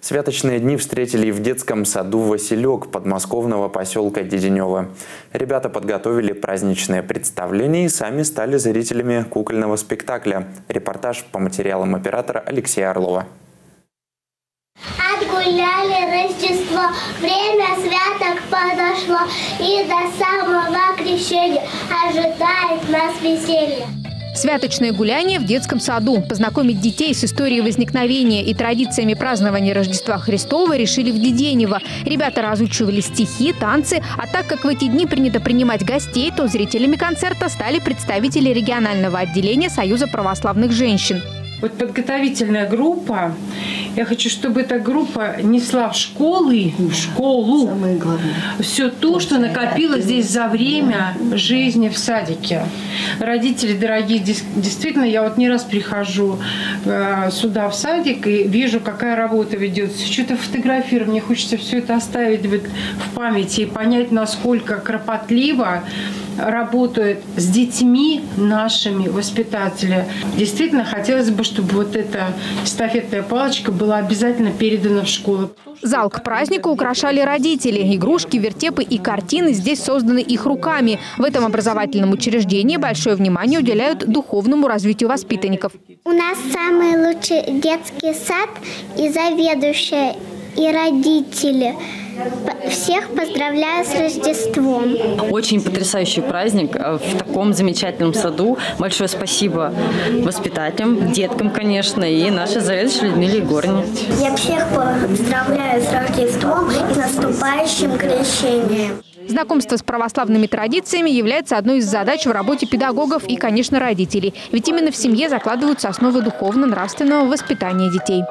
Святочные дни встретили в детском саду «Василек» подмосковного поселка Деденева. Ребята подготовили праздничное представление и сами стали зрителями кукольного спектакля. Репортаж по материалам оператора Алексея Орлова. Отгуляли Рождество, время святок подошло, и до самого крещения ожидает нас веселье. Святочное гуляние в детском саду. Познакомить детей с историей возникновения и традициями празднования Рождества Христова решили в Деденево. Ребята разучивали стихи, танцы, а так как в эти дни принято принимать гостей, то зрителями концерта стали представители регионального отделения Союза православных женщин. Вот подготовительная группа, я хочу, чтобы эта группа несла в школы, в школу все то, что накопилось здесь за время жизни в садике. Родители дорогие, действительно, я вот не раз прихожу э, сюда в садик и вижу, какая работа ведется. Что-то фотографирую, мне хочется все это оставить в памяти и понять, насколько кропотливо работают с детьми нашими воспитатели. Действительно, хотелось бы, чтобы вот эта эстафетная палочка была обязательно передана в школу. Зал к празднику украшали родители. Игрушки, вертепы и картины здесь созданы их руками. В этом образовательном учреждении большое внимание уделяют духовному развитию воспитанников. У нас самый лучший детский сад и заведующая, и родители – всех поздравляю с Рождеством. Очень потрясающий праздник э, в таком замечательном саду. Большое спасибо воспитателям, деткам, конечно, и нашей заведующей Людмиле Егоровне. Я всех поздравляю с Рождеством и наступающим крещением. Знакомство с православными традициями является одной из задач в работе педагогов и, конечно, родителей. Ведь именно в семье закладываются основы духовно-нравственного воспитания детей.